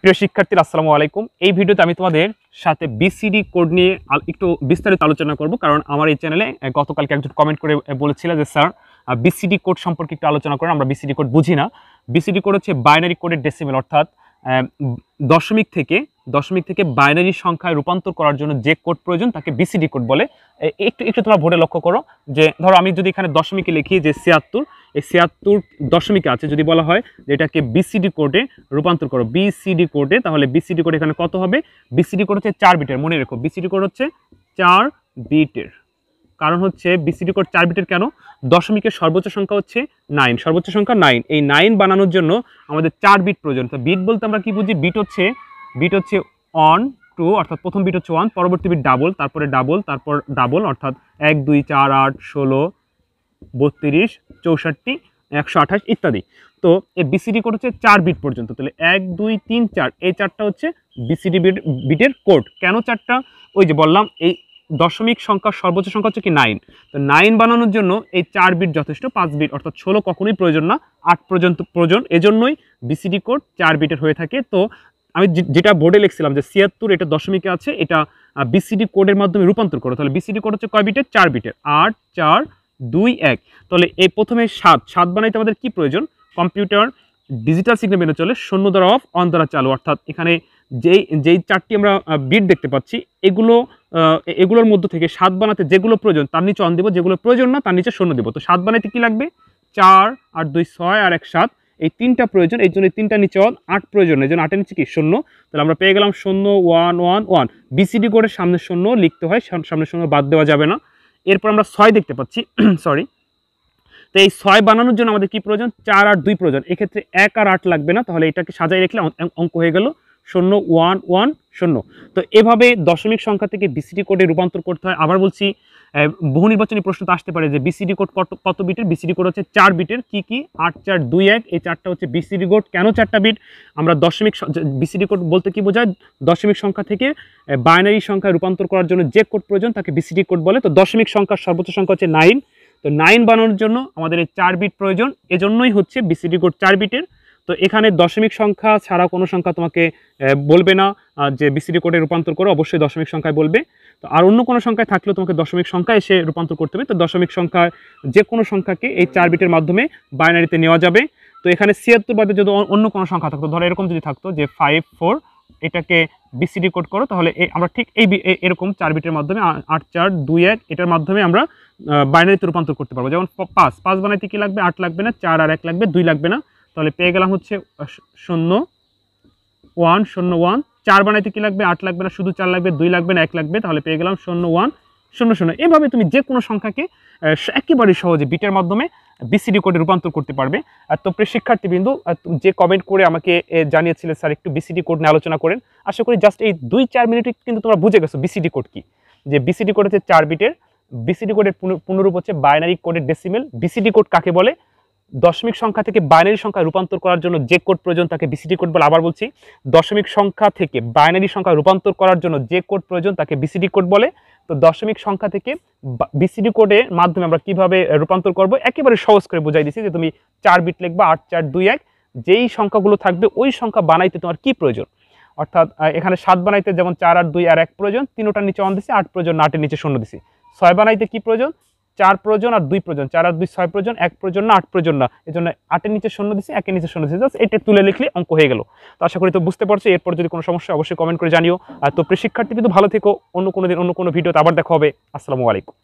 প্রিয় শিক্ষার্থীরা, আসসালামু আলাইকুম। এই ভিডিওতে আমি তোমাদের সাথে বিসিডি কোড নিয়ে একটু বিস্তারিত আলোচনা করব, কারণ আমার এই চ্যানেলে গতকালকে একজন কমেন্ট করে বলেছিল যে, স্যার বিসিডি কোড সম্পর্কে একটু আলোচনা করেন, আমরা বিসিডি কোড বুঝি না। বিসিডি কোড হচ্ছে বাইনারি কোডের ডেসিমেল অর্থাৎ দশমিক থেকে দশমিক থেকে বাইনারি সংখ্যায় রূপান্তর করার জন্য যে কোড প্রয়োজন, তাকে বিসিডি কোড বলে। একটু একটু তোমরা ভোটে লক্ষ্য করো যে, ধরো আমি যদি এখানে দশমিকে লিখি যে ছিয়াত্তর এই ছিয়াত্তর দশমিকে আছে যদি বলা হয়, যে এটাকে বিসিডি কোডে রূপান্তর করো। বিসিডি কোডে তাহলে বিসিডি কোড এখানে কত হবে? বিসিডি কোড হচ্ছে চার বিটের, মনে রেখো। বিসিডি কোড হচ্ছে চার বিটের। কারণ হচ্ছে বিসিডি কোড চার বিটের কেন? দশমিকের সর্বোচ্চ সংখ্যা হচ্ছে নাইন সর্বোচ্চ সংখ্যা নাইন এই নাইন বানানোর জন্য আমাদের চার বিট প্রয়োজন। তো বিট বলতে আমরা কি বুঝি? বিট হচ্ছে বিট হচ্ছে অন টু অর্থাৎ প্রথম বিট হচ্ছে ওয়ান পরবর্তী বিট ডাবল তারপরে ডাবল তারপর ডাবল অর্থাৎ এক, দুই, চার, আট, ষোলো, বত্রিশ চৌষট্টি, একশো আঠাশ ইত্যাদি। তো এই বিসিডি কোড হচ্ছে চার বিট পর্যন্ত। তাহলে এক, দুই, তিন, চার, এই চারটা হচ্ছে বিসিডি বিট বিটের কোড কেন চারটা? ওই যে বললাম, এই দশমিক সংখ্যা, সর্বোচ্চ সংখ্যা হচ্ছে কি নাইন তো নাইন বানানোর জন্য এই চার বিট যথেষ্ট, পাঁচ বিট অর্থাৎ ষোলো কখনোই প্রয়োজন না, আট পর্যন্ত প্রয়োজন। এজন্যই বিসিডি কোড চার বিটের হয়ে থাকে। তো আমি যেটা বোর্ডে লিখছিলাম যে ছিয়াত্তর এটা দশমিকে আছে, এটা বিসিডি কোডের মাধ্যমে রূপান্তর করো। তাহলে বিসিডি কোড হচ্ছে কয় বিটের চার বিটের আট, চার দুই এক। তাহলে এই প্রথমে সাত। সাত বানাইতে আমাদের কি প্রয়োজন? কম্পিউটার ডিজিটাল সিগন্যাল মেনে চলে, শূন্য দ্বারা অফ অন দ্বারা চালু। অর্থাৎ এখানে যেই যেই চারটি আমরা বিট দেখতে পাচ্ছি, এগুলো এগুলোর মধ্য থেকে সাত বানাতে যেগুলো প্রয়োজন, তার নিচে অন দেবো। যেগুলো প্রয়োজন না, তার নিচে শূন্য দেবো। তো সাত বানাইতে কি লাগবে? চার আর দুই ছয় আর এক সাত। এই তিনটা প্রয়োজন এই জন্য তিনটা নিচে অন আট প্রয়োজন। এই জন্য আটের নিচে কি? শূন্য। তাহলে আমরা পেয়ে গেলাম শূন্য ওয়ান ওয়ান ওয়ান বিসিডি করে সামনে শূন্য লিখতে হয়, সাম- সামনে শূন্য বাদ দেওয়া যাবে না। এরপর আমরা ছয় দেখতে পাচ্ছি সরি তো এই ছয় বানানোর জন্য আমাদের কি প্রয়োজন? চার আর দুই প্রয়োজন। এক্ষেত্রে এক আর আট লাগবে না, তাহলে এটাকে সাজাই রাখলে অঙ্ক হয়ে গেল। শূন্য, ওয়ান ওয়ান, শূন্য। তো এভাবে দশমিক সংখ্যা থেকে বিসিডি কোডে রূপান্তর করতে হয়। আবার বলছি বহু নির্বাচনী প্রশ্ন তো আসতে পারে যে বিসিডি কোড কত বিটের? বিসিডি কোড হচ্ছে চার বিটের। কি কি? আট, চার, দুই, এক। এই চারটা হচ্ছে বিসিডি কোড। কেন চারটা বিট? আমরা দশমিক বিসিডি কোড বলতে কি বোঝায়? দশমিক সংখ্যা থেকে বাইনারি সংখ্যায় রূপান্তর করার জন্য যে কোড প্রয়োজন তাকে বিসিডি কোড বলে। তো দশমিক সংখ্যার সর্বোচ্চ সংখ্যা হচ্ছে নাইন তো নাইন বানানোর জন্য আমাদের এই চার বিট প্রয়োজন। এজন্যই হচ্ছে বিসিডি কোড চার বিটের। তো এখানে দশমিক সংখ্যা ছাড়া কোনো সংখ্যা তোমাকে বলবে না যে বিসিডি কোডে রূপান্তর করো, অবশ্যই দশমিক সংখ্যায় বলবে। তো আর অন্য কোনো সংখ্যায় থাকলেও তোমাকে দশমিক সংখ্যা এসে রূপান্তর করতে হবে। তো দশমিক সংখ্যায় যে কোনো সংখ্যাকে এই চার বিটের মাধ্যমে বাইনারিতে নেওয়া যাবে। তো এখানে ছিয়াত্তর বাদে যদি অন্য কোনো সংখ্যা থাকতো, ধরো এরকম যদি থাকতো যে ফাইভ ফোর এটাকে বিসিডি কোড করো, তাহলে আমরা ঠিক এই এরকম চার বিটের মাধ্যমে আট, চার, দুই, এক, এটার মাধ্যমে আমরা বাইনারিতে রূপান্তর করতে পারব। যেমন পাঁচ পাঁচ বানাইতে কি লাগবে? আট লাগবে না, চার আর এক লাগবে, দুই লাগবে না। তাহলে পেয়ে গেলাম হচ্ছে শূন্য ওয়ান শূন্য ওয়ান চার বানাইতে কি লাগবে? আট লাগবে না শুধু চার লাগবে দুই লাগবে না এক লাগবে তাহলে পেয়ে গেলাম শূন্য ওয়ান শূন্য শূন্য। এভাবে তুমি যে কোনো সংখ্যাকে আহ, স- একেবারে সহজে বিটের মাধ্যমে বিসিডি কোডে রূপান্তর করতে পারবে। আর তো শিক্ষার্থীবৃন্দু যে কমেন্ট করে আমাকে জানিয়েছিলেন স্যার একটু বিসিডি কোড নিয়ে আলোচনা করেন। আশা করি জাস্ট এই দুই চার মিনিটে কিন্তু তোমরা বুঝে গেছো বিসিডি কোড কি। যে বিসিডি কোড হচ্ছে চার বিটের বিসিডি কোডের পুনঃ- পুনরূপ হচ্ছে বাইনারি কোডের ডেসিমেল বিসিডি কোড কাকে বলে? দশমিক সংখ্যা থেকে বাইনারি সংখ্যা রূপান্তর করার জন্য যে কোড প্রয়োজন তাকে বিসিডি কোড বলে আবার বলছি। দশমিক সংখ্যা থেকে বাইনারি সংখ্যা রূপান্তর করার জন্য যে কোড প্রয়োজন তাকে বিসিডি কোড বলে। তো দশমিক সংখ্যা থেকে বিসিডি কোডের মাধ্যমে আমরা কীভাবে রূপান্তর করব একেবারে সহজ করে বোঝাই দিছি যে তুমি চার বিট লিখবা, আট, চার, দুই, এক, যেই সংখ্যাগুলো থাকবে ওই সংখ্যা বানাইতে তোমার কি প্রয়োজন? অর্থাৎ এখানে সাত বানাইতে যেমন চার, আট, দুই, আর এক প্রয়োজন, তিনোটার নিচে অন দিছি, আট প্রয়োজন, আটের নিচে শূন্য দিছি। ছয় বানাইতে কি প্রয়োজন? চার প্রয়োজন আর দুই প্রয়োজন। চার আর দুই ছয় প্রয়োজন, এক প্রয়োজন না, আট প্রয়োজন না। এই জন্য আটের নিচে শূন্য দিচ্ছি একের নিচে শূন্য দিচ্ছি জাস্ট এটা তুলে লিখলে অঙ্ক হয়ে গেল। তো আশা করি তো বুঝতে পারছ, এরপর যদি কোনো সমস্যা অবশ্যই কমেন্ট করে জানিও। আর তো প্রিয় শিক্ষার্থী কিন্তু ভালো থেকো। অন্য কোনো দিন, অন্য কোনো ভিডিওতে আবার দেখা হবে। আসসালামু আলাইকুম।